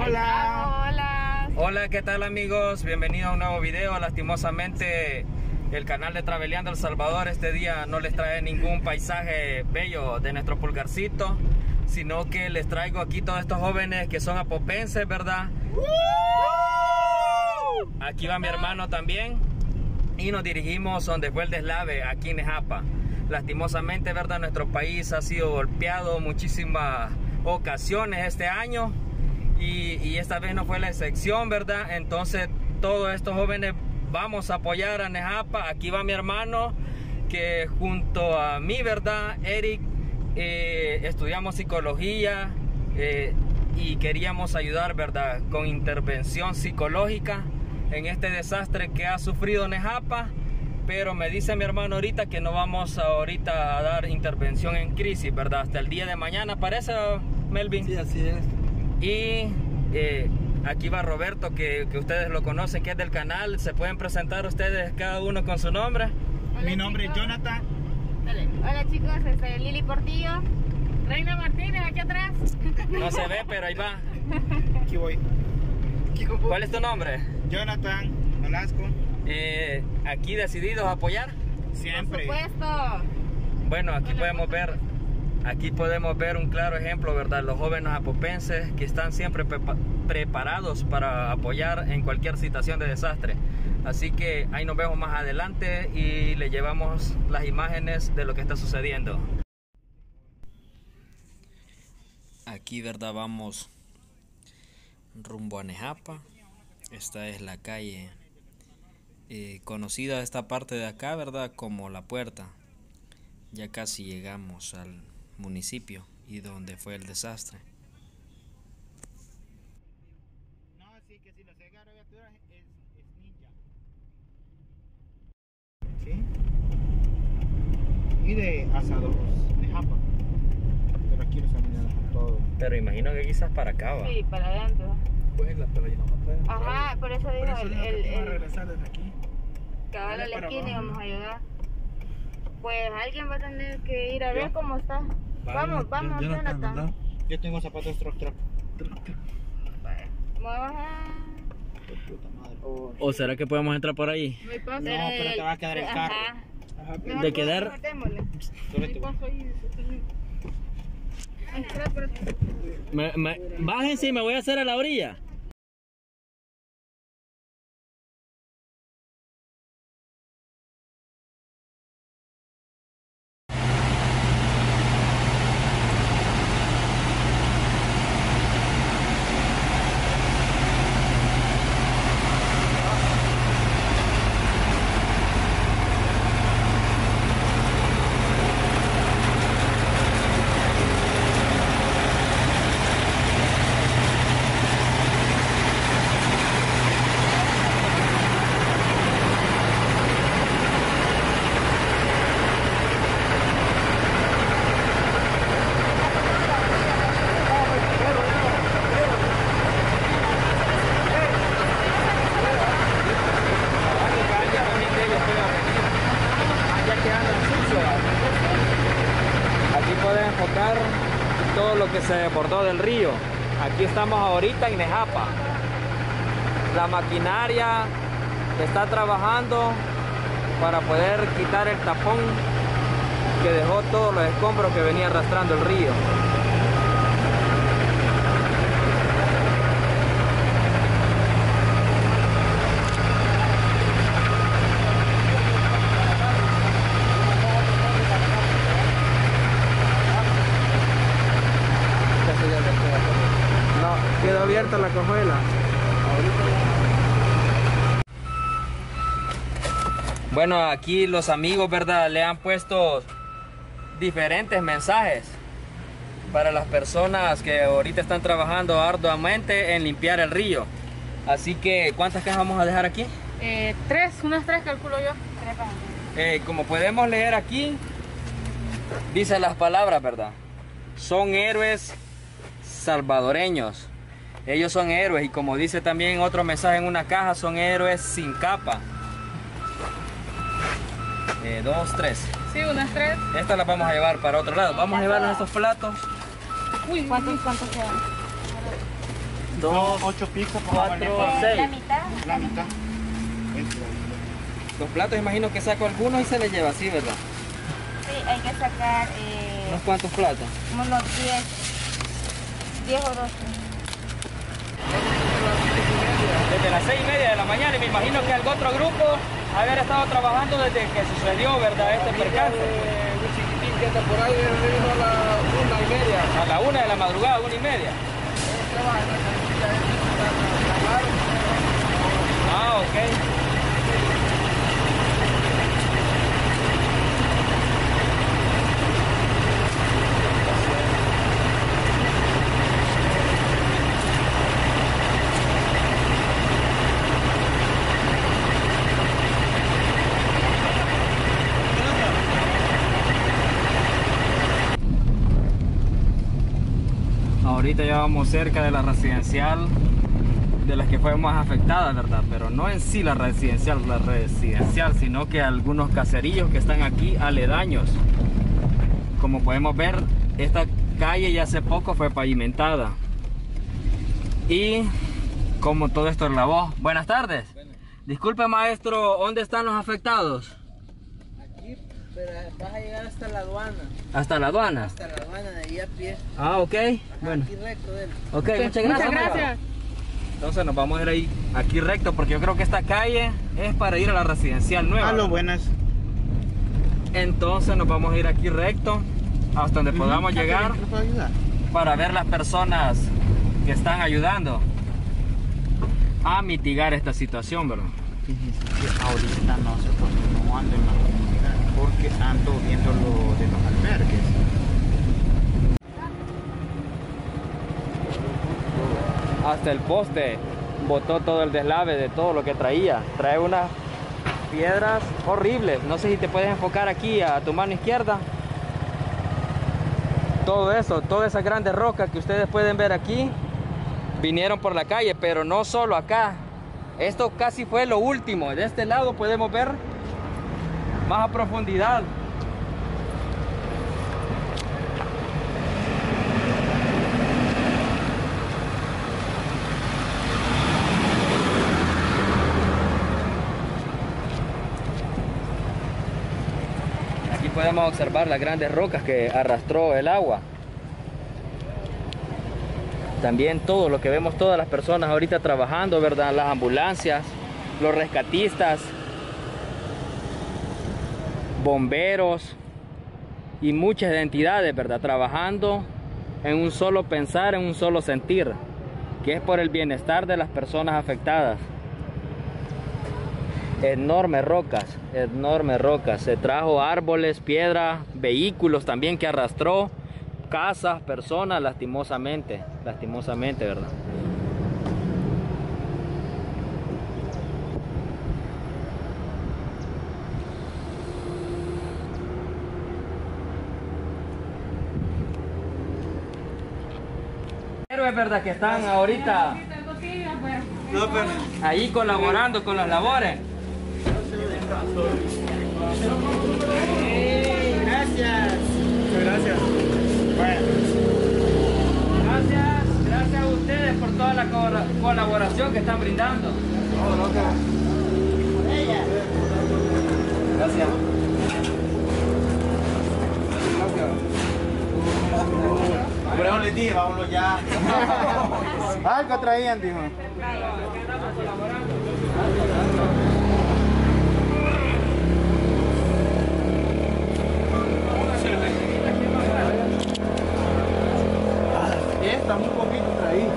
Hola. Hola. Hola, ¿qué tal amigos? Bienvenidos a un nuevo video. Lastimosamente el canal de Traveleando El Salvador este día no les trae ningún paisaje bello de nuestro pulgarcito, sino que les traigo aquí todos estos jóvenes que son apopenses, ¿verdad? Aquí va mi hermano también y nos dirigimos donde fue el deslave, aquí en Nejapa. Lastimosamente, ¿verdad? Nuestro país ha sido golpeado muchísimas ocasiones este año y, esta vez no fue la excepción, ¿verdad? Entonces todos estos jóvenes vamos a apoyar a Nejapa. Aquí va mi hermano que junto a mí, ¿verdad? Eric, eh, estudiamos psicología eh, y queríamos ayudar, ¿verdad? Con intervención psicológica en este desastre que ha sufrido Nejapa. Pero me dice mi hermano ahorita que no vamos ahorita a dar intervención en crisis, ¿verdad? Hasta el día de mañana, ¿parece, Melvin? Sí, así es. Y eh, aquí va Roberto, que, que, ustedes lo conocen, que es del canal. ¿Se pueden presentar ustedes cada uno con su nombre? Hola, Mi nombre chicos. es Jonathan. Dale. Hola chicos, soy Lili Portillo. Reina Martínez, aquí atrás. No se ve, pero ahí va. Aquí voy. ¿Cuál es tu nombre? Jonathan Velasco. Eh, ¿Aquí decididos a apoyar? Siempre. Por supuesto. Bueno, aquí Hola, podemos ver Aquí podemos ver un claro ejemplo, ¿verdad? Los jóvenes apopenses que están siempre pre preparados para apoyar en cualquier situación de desastre. Así que ahí nos vemos más adelante y le llevamos las imágenes de lo que está sucediendo. Aquí, ¿verdad? Vamos rumbo a Nejapa. Esta es la calle eh, conocida esta parte de acá, ¿verdad? Como la puerta. Ya casi llegamos al municipio y donde fue el desastre. No, sí, que si lo sé abreviaturas es, es ninja. ¿Sí? Y de asados de japa. Pero aquí los amigos todo. Pero imagino que quizás para acá va. Sí, para adentro. Pues la pero no puede. Ajá, por eso digo por eso el, digo el, el, a regresar desde aquí. Cabal a la esquina y vamos a ayudar. Pues alguien va a tener que ir a ver Yo. cómo está. Vamos, vamos, Jonathan, Jonathan. ¿verdad? Yo tengo zapatos a... Puta madre. ¿O será que podemos entrar por ahí? No. No, pero te va a quedar el carro. Ajá. Ajá, pero- De quedar-. Me, me, bájense y me voy a hacer a la orilla. Aquí pueden enfocar todo lo que se desbordó del río. Aquí estamos ahorita en Nejapa. La maquinaria está trabajando para poder quitar el tapón que dejó todos los escombros que venía arrastrando el río. No, quedó abierta la cojuela. Bueno, aquí los amigos, ¿verdad? Le han puesto diferentes mensajes para las personas que ahorita están trabajando arduamente en limpiar el río. Así que, ¿cuántas cajas vamos a dejar aquí? Eh, tres, unas tres calculo yo. Tres para Eh, como podemos leer aquí, dice las palabras, ¿verdad? Son héroes salvadoreños. Ellos son héroes y como dice también otro mensaje en una caja, son héroes sin capa. Eh, dos, tres. Sí, unas tres. Estas las vamos a llevar para otro lado. Vamos a llevarnos estos platos. Uy, ¿cuántos, cuántos quedan? dos, Ocho por cuatro, seis. La mitad. La mitad. Los platos imagino que saco algunos y se les lleva así, ¿verdad? Sí, hay que sacar eh, ¿Unos cuantos platos? unos 10, 10 o 12. Desde las seis y media de la mañana y me imagino que algún otro grupo haber estado trabajando desde que sucedió, ¿verdad? Este percance. que está por ahí vino a la una y media. A la una de la madrugada, una y media. Ah, ok. Ahorita ya vamos cerca de la residencial de las que fue más afectada, ¿verdad? Pero no en sí la residencial, la residencial, sino que algunos caserillos que están aquí aledaños. Como podemos ver, esta calle ya hace poco fue pavimentada. Y como todo esto es la voz. Buenas tardes. Disculpe maestro, ¿dónde están los afectados? Pero vas a llegar hasta la aduana. Hasta la aduana. Hasta la aduana, de ahí a pie. Ah, ok. Bueno. Aquí recto de él. Ok, muchas gracias. amigo. Entonces nos vamos a ir ahí, aquí recto, porque yo creo que esta calle es para ir a la residencial nueva. A lo buenas. Entonces nos vamos a ir aquí recto, hasta donde podamos llegar, para ver las personas que están ayudando a mitigar esta situación, ¿verdad? Fíjense que ahorita no sé por qué porque ando viendo lo de los albergues. Hasta el poste botó todo el deslave de todo lo que traía. Trae unas piedras horribles. No sé si te puedes enfocar aquí a tu mano izquierda. Todo eso, todas esas grandes rocas que ustedes pueden ver aquí, vinieron por la calle, pero no solo acá. Esto casi fue lo último. De este lado podemos ver más a profundidad. Aquí podemos observar las grandes rocas que arrastró el agua. También todo lo que vemos todas las personas ahorita trabajando, ¿verdad? Las ambulancias, los rescatistas, bomberos y muchas entidades, ¿verdad? Trabajando en un solo pensar, en un solo sentir, que es por el bienestar de las personas afectadas enormes rocas, enormes rocas. Se trajo árboles, piedra, vehículos también que arrastró, casas, personas, lastimosamente, lastimosamente, ¿verdad? Pero es verdad que están ahorita ahí colaborando con las labores. Gracias. Bueno, Gracias, gracias a ustedes por toda la co- colaboración que están brindando. Gracias. Pero yo les dije, vámonos ya. Algo traían, dijo. Esta muy poquito traí.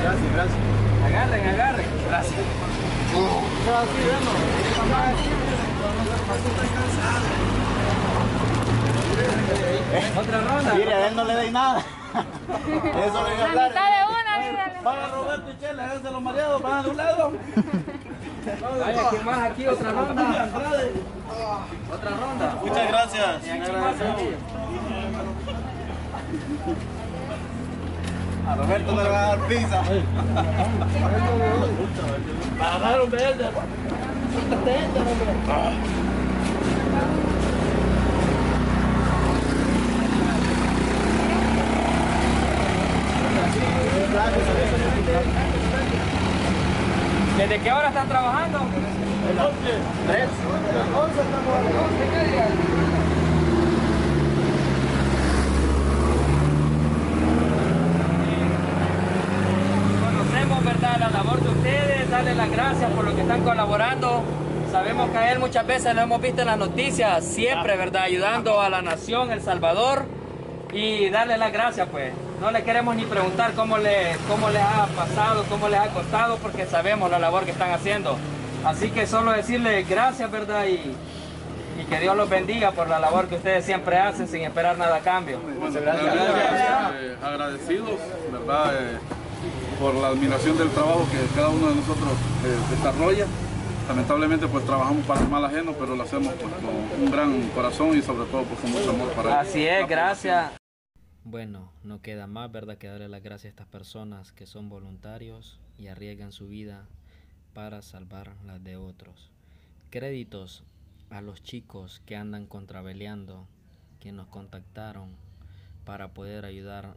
Gracias, gracias. Agarren, agarren. Gracias. Otra ronda. Mire, a él no le doy nada. Eso le a La mitad de una. Van a robar tu chela, háganse los mareados, van de un lado. Vaya, ¿quién más aquí? Otra ronda. Otra ronda. Muchas gracias. Y. A Roberto le va a dar pizza. Bajaron verde. ¿Desde qué hora están trabajando? Tres. Conocemos, ¿verdad?, la labor de ustedes, darles las gracias por lo que están colaborando. Sabemos que a él muchas veces lo hemos visto en las noticias, siempre, ¿verdad?, ayudando a la nación, El Salvador, y darle las gracias, pues. No le queremos ni preguntar cómo, le, cómo les ha pasado, cómo les ha costado, porque sabemos la labor que están haciendo. Así que solo decirle gracias, ¿verdad? Y, y que Dios los bendiga por la labor que ustedes siempre hacen sin esperar nada a cambio. Muchas gracias. Eh, agradecidos, ¿verdad? Eh, por la admiración del trabajo que cada uno de nosotros eh, desarrolla. Lamentablemente pues trabajamos para el mal ajeno, pero lo hacemos pues, con un gran corazón y sobre todo pues, con mucho amor para Así es, gracias. Bueno, no queda más, ¿verdad?, que darle las gracias a estas personas que son voluntarios y arriesgan su vida para salvar las de otros. Créditos a los chicos que andan contrabeleando, que nos contactaron para poder ayudar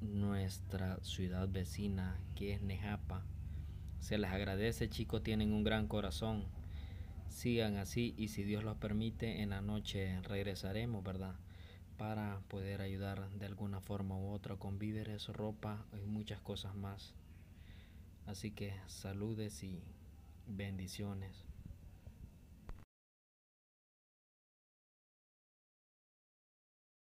nuestra ciudad vecina que es Nejapa. Se les agradece chicos, tienen un gran corazón. Sigan así y si Dios los permite en la noche regresaremos, ¿verdad? Para poder ayudar de alguna forma u otra con víveres, ropa y muchas cosas más. Así que saludes y bendiciones.